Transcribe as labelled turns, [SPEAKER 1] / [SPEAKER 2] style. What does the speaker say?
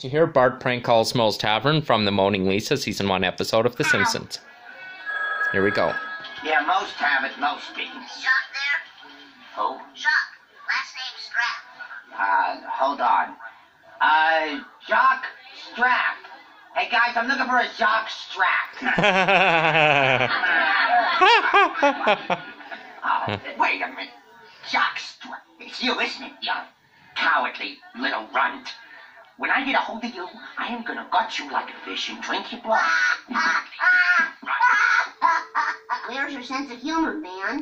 [SPEAKER 1] To hear Bart prank calls Moe's Tavern from the Moaning Lisa season one episode of The Simpsons. Here we go.
[SPEAKER 2] Yeah, Moe's Tavern, most speaking.
[SPEAKER 3] Jacques there?
[SPEAKER 2] Who?
[SPEAKER 3] Jacques. Last name Strap.
[SPEAKER 2] Uh, hold on. Uh, Jock Strap. Hey guys, I'm looking for a Jock Strap. oh, wait a minute. Jock Strap. It's you, isn't it, you cowardly little runt? I get a hold of you, I am gonna gut you like a fish and drink your blood.
[SPEAKER 3] Where's your sense of humor, man?